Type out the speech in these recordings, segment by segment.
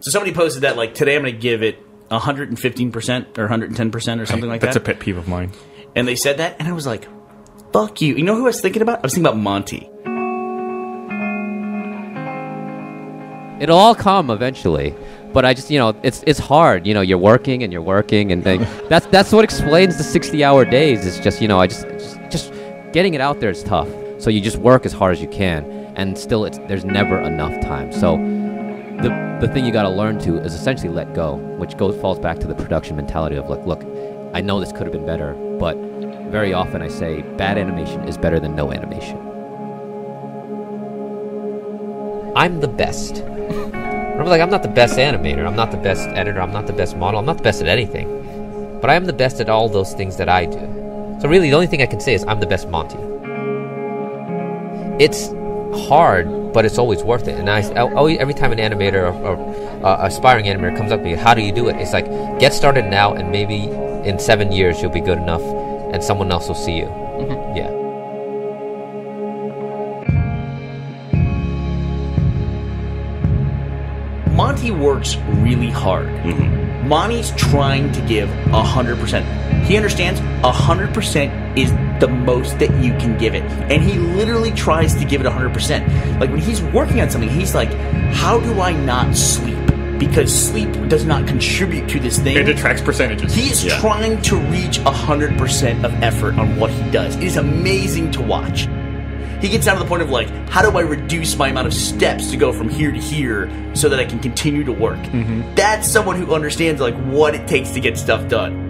So somebody posted that like today I'm going to give it 115 percent or 110 percent or something like That's that. That's a pet peeve of mine. and they said that, and I was like, "Fuck you!" You know who I was thinking about? I was thinking about Monty. It'll all come eventually. But I just, you know, it's it's hard. You know, you're working and you're working, and then that's that's what explains the 60-hour days. It's just, you know, I just, just just getting it out there is tough. So you just work as hard as you can, and still, it's there's never enough time. So the the thing you got to learn to is essentially let go, which goes falls back to the production mentality of like, look, I know this could have been better, but very often I say bad animation is better than no animation. I'm the best. I'm like, I'm not the best animator, I'm not the best editor, I'm not the best model, I'm not the best at anything. But I am the best at all those things that I do. So really, the only thing I can say is I'm the best Monty. It's hard, but it's always worth it. And I, I always, every time an animator or, or uh, aspiring animator comes up to me, how do you do it? It's like, get started now, and maybe in seven years you'll be good enough, and someone else will see you. Yeah. Monty works really hard. Monty's trying to give 100%. He understands 100% is the most that you can give it. And he literally tries to give it 100%. Like when he's working on something, he's like, how do I not sleep? Because sleep does not contribute to this thing. It detracts percentages. He is Yeah. trying to reach 100% of effort on what he does. It is amazing to watch. He gets down to the point of like, how do I reduce my amount of steps to go from here to here so that I can continue to work? Mm-hmm. That's someone who understands like what it takes to get stuff done.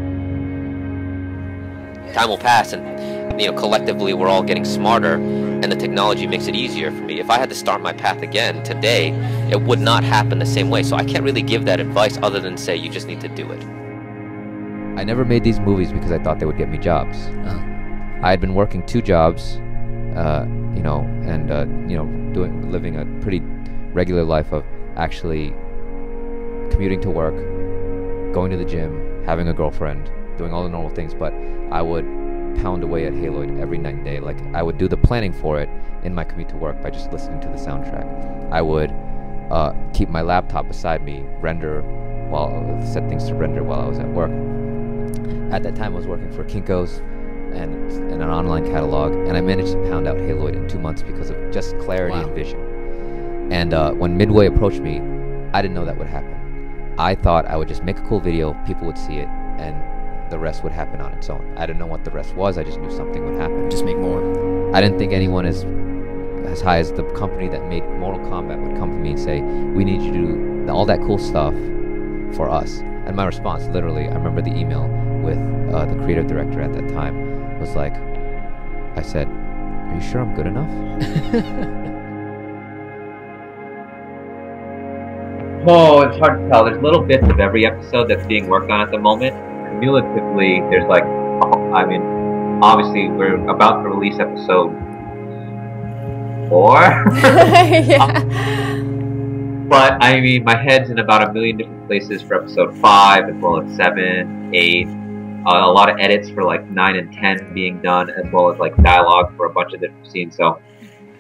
Time will pass and you know collectively we're all getting smarter and the technology makes it easier for me. If i had to start my path again today it would not happen the same way. So i can't really give that advice other than say you just need to do it. I never made these movies because i thought they would get me jobs. I had been working two jobs uh, you know and uh, you know doing living a pretty regular life of actually commuting to work going to the gym, having a girlfriend, doing all the normal things, but I would pound away at Haloid every night and day. Like I would do the planning for it in my commute to work by just listening to the soundtrack. I would uh, keep my laptop beside me, render while set things to render while I was at work. At that time, I was working for Kinko's and, and an online catalog, and I managed to pound out Haloid in two months because of just clarity and vision. And uh, when Midway approached me, I didn't know that would happen. I thought I would just make a cool video, people would see it, and the rest would happen on its own. I didn't know what the rest was. I just knew something would happen. Just make more. I didn't think anyone as as high as the company that made Mortal Kombat would come to me and say, "We need you to do all that cool stuff for us." And my response, literally, I remember the email with uh, the creative director at that time was like, I said, "Are you sure I'm good enough?" Oh, it's hard to tell. There's little bits of every episode that's being worked on at the moment. Cumulatively, there's like, I mean, obviously we're about to release episode four. yeah. But I mean, my head's in about a million different places for episode five, as well as seven, eight. Uh, a lot of edits for like nine and ten being done, as well as like dialogue for a bunch of different scenes. So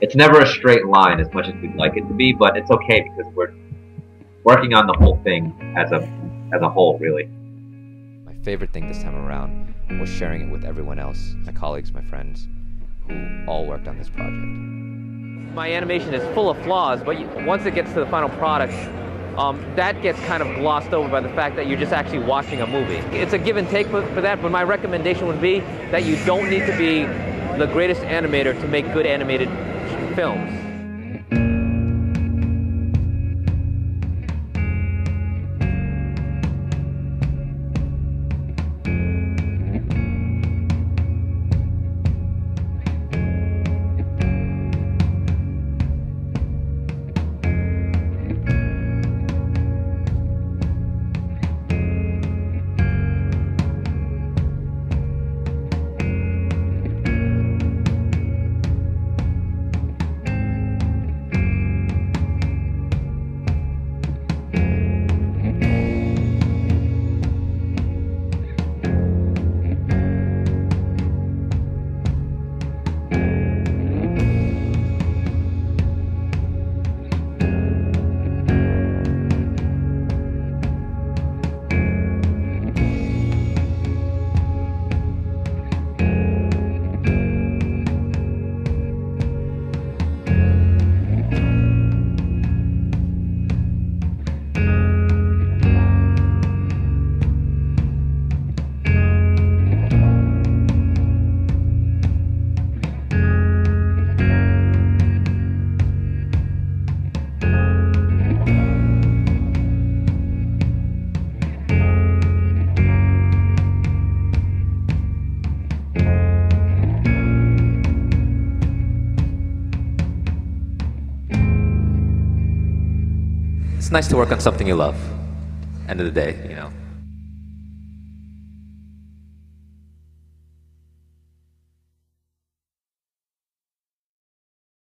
it's never a straight line as much as we'd like it to be, but it's okay because we're working on the whole thing as a as a whole, really. Favorite thing this time around was sharing it with everyone else, my colleagues, my friends, who all worked on this project. My animation is full of flaws, but once it gets to the final product, um, that gets kind of glossed over by the fact that you're just actually watching a movie. It's a give and take for, for that, but my recommendation would be that you don't need to be the greatest animator to make good animated films. It's nice to work on something you love. End of the day, you know.